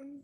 And